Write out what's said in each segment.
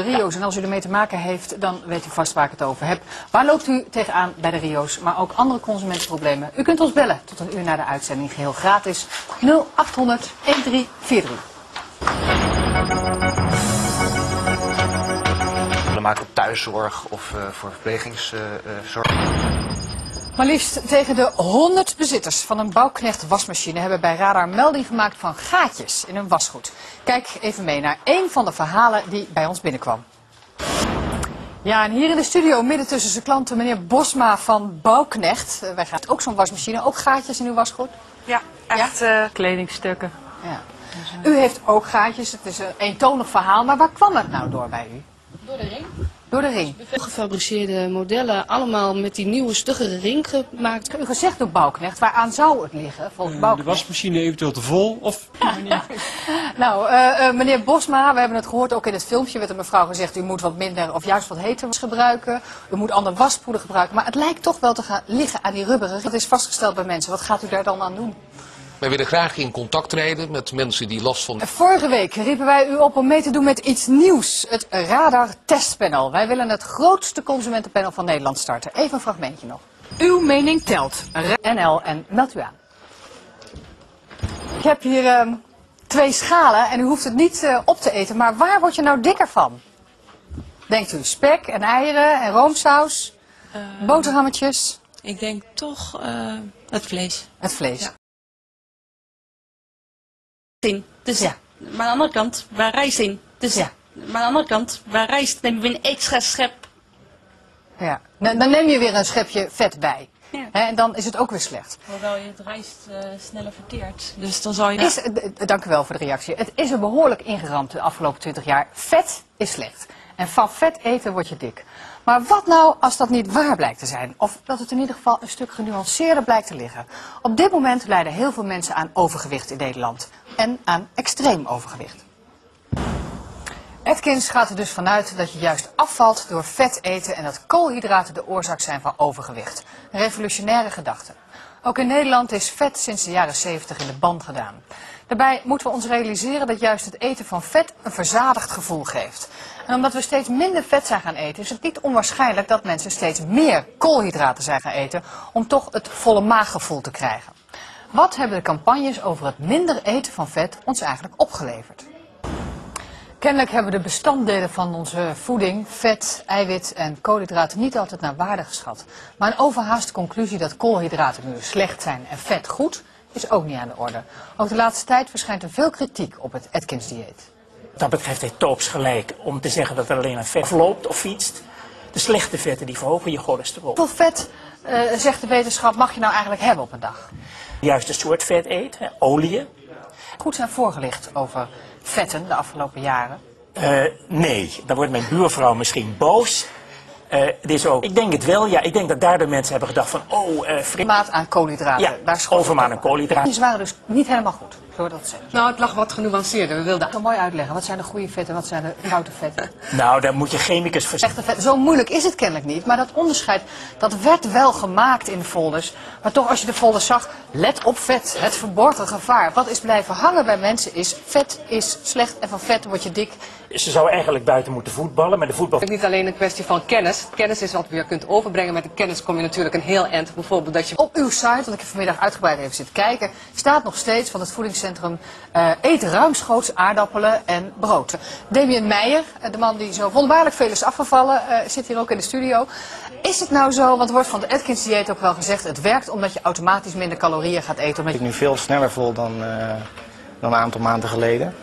Rio's. En als u ermee te maken heeft, dan weet u vast waar ik het over heb. Waar loopt u tegenaan bij de Rio's, maar ook andere consumentenproblemen? U kunt ons bellen tot een uur na de uitzending, geheel gratis. 0800 1343. We maken thuiszorg of eh, voor verplegingszorg. Maar liefst tegen de 100 bezitters van een bouwknecht wasmachine hebben bij Radar melding gemaakt van gaatjes in hun wasgoed. Kijk even mee naar één van de verhalen die bij ons binnenkwam. Ja, en hier in de studio, midden tussen zijn klanten, meneer Bosma van Bouwknecht. Eh, Wij gaan ook zo'n wasmachine, ook gaatjes in uw wasgoed? Ja, echt eh, Kledingstukken. Ja. U heeft ook gaatjes, het is een eentonig verhaal, maar waar kwam het nou door bij u? Door de ring. Door de ring. Gefabriceerde modellen, allemaal met die nieuwe stuggere ring gemaakt. U gezegd door Bouwknecht, waaraan zou het liggen volgens De Bouwknecht? wasmachine eventueel te vol of Nou, eh, eh, meneer Bosma, we hebben het gehoord ook in het filmpje, werd een mevrouw gezegd, u moet wat minder of juist wat heter was gebruiken. U moet ander waspoeder gebruiken. Maar het lijkt toch wel te gaan liggen aan die rubberen. Dat is vastgesteld bij mensen. Wat gaat u daar dan aan doen? Wij willen graag in contact treden met mensen die last van Vorige week riepen wij u op om mee te doen met iets nieuws. Het Radar Testpanel. Wij willen het grootste consumentenpanel van Nederland starten. Even een fragmentje nog. Uw mening telt. NL en meld u aan. Ik heb hier ehm, twee schalen en u hoeft het niet eh, op te eten. Maar waar word je nou dikker van? Denkt u spek en eieren en roomsaus, boterhammetjes, Ik denk toch eh, het vlees. het vlees? Ja. In. Dus, Ja. Maar aan de andere kant, waar rijst in. Dus, Ja. Maar aan de andere kant, waar rijst nemen we een extra schep. Ja. Dan dan neem je weer een schepje vet bij. Ja. Hè, en dan is het ook weer slecht. Hoewel je het rijst eh, sneller verteert. Dus dan zou je... Is, eh, dank u wel voor de reactie. Het is er behoorlijk ingeramd de afgelopen 20 jaar. Vet is slecht. En van vet eten word je dik. Maar wat nou als dat niet waar blijkt te zijn? Of dat het in ieder geval een stuk genuanceerder blijkt te liggen? Op dit moment lijden heel veel mensen aan overgewicht in Nederland. En aan extreem overgewicht. Atkins gaat er dus vanuit dat je juist afvalt door vet eten en dat koolhydraten de oorzaak zijn van overgewicht. Een revolutionaire gedachte. Ook in Nederland is vet sinds de jaren 70 in de ban gedaan. Daarbij moeten we ons realiseren dat juist het eten van vet een verzadigd gevoel geeft. En omdat we steeds minder vet zijn gaan eten, is het niet onwaarschijnlijk dat mensen steeds meer koolhydraten zijn gaan eten om toch het volle maaggevoel te krijgen. Wat hebben de campagnes over het minder eten van vet ons eigenlijk opgeleverd? Kennelijk hebben de bestanddelen van onze voeding, vet, eiwit en koolhydraten niet altijd naar waarde geschat. Maar een overhaaste conclusie dat koolhydraten nu slecht zijn en vet goed, is ook niet aan de orde. Ook de laatste tijd verschijnt er veel kritiek op het Atkins-dieet. Dat betreft heeft Toops gelijk om te zeggen dat er alleen een vet loopt of fietst. De slechte vetten die verhogen je cholesterol. Hoeveel vet, eh, zegt de wetenschap, mag je nou eigenlijk hebben op een dag? Juist een soort vet eet, hè, oliën. Goed zijn voorgelicht over vetten de afgelopen jaren. Eh, nee, dan wordt mijn buurvrouw misschien boos. Eh, het is ook, ik denk het wel, ja. Ik denk dat daardoor mensen hebben gedacht van, oh, eh fris. Maat aan koolhydraten. Ja, daar overmaat aan koolhydraten. Die waren dus niet helemaal goed, zo dat zeggen. Nou, het lag wat genuanceerder. We wilden Ik kan mooi uitleggen, wat zijn de goede vetten, wat zijn de foute vetten? Nou, daar moet je chemicus voor. Echte vet. Zo moeilijk is het kennelijk niet. Maar dat onderscheid, dat werd wel gemaakt in de folders. Maar toch, als je de folders zag, let op vet. Het verborgen gevaar. Wat is blijven hangen bij mensen is, vet is slecht en van vet word je dik. Ze zou eigenlijk buiten moeten voetballen, maar de voetbal... Het is niet alleen een kwestie van kennis. Kennis is wat we weer kunt overbrengen. Met de kennis kom je natuurlijk een heel eind. Bijvoorbeeld dat je Op uw site, want ik heb vanmiddag uitgebreid even zitten kijken, staat nog steeds van het voedingscentrum eh, eet ruimschoots aardappelen en brood. Damien Meijer, eh, de man die zo wonderbaarlijk veel is afgevallen, eh, zit hier ook in de studio. Is het nou zo, want er wordt van de Atkins dieet ook wel gezegd, het werkt omdat je automatisch minder calorieën gaat eten. Omdat Ik nu veel sneller vol dan, eh, dan een aantal maanden geleden.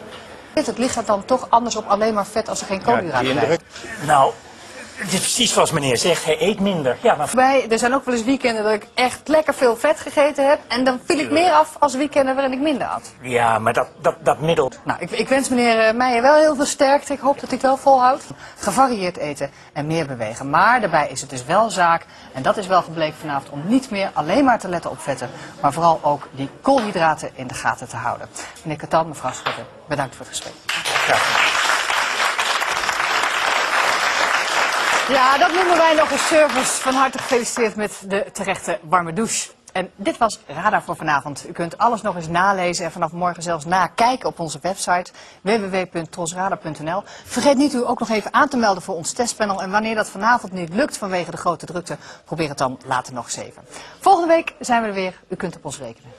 Het ligt dan toch anders op alleen maar vet als er geen Ja, koolhydraten indruk. Nou, het is precies zoals meneer zegt, hij eet minder. Ja, maar Bij, er zijn ook wel eens weekenden dat ik echt lekker veel vet gegeten heb. En dan viel ik meer af als weekenden waarin ik minder at. Ja, maar dat, dat, dat middel. Nou, ik, ik wens meneer eh, Meijer wel heel veel sterkte. Ik hoop dat hij het wel volhoudt. Gevarieerd eten en meer bewegen. Maar daarbij is het dus wel zaak, en dat is wel gebleken vanavond, om niet meer alleen maar te letten op vetten. Maar vooral ook die koolhydraten in de gaten te houden. Meneer Katan, mevrouw Schutte, bedankt voor het gesprek. Ja, dat noemen wij nog een service. Van harte gefeliciteerd met de terechte warme douche. En dit was Radar voor vanavond. U kunt alles nog eens nalezen en vanaf morgen zelfs nakijken op onze website www.trosradar.nl. Vergeet niet u ook nog even aan te melden voor ons testpanel. En wanneer dat vanavond niet lukt vanwege de grote drukte, probeer het dan later nog eens even. Volgende week zijn we er weer. U kunt op ons rekenen.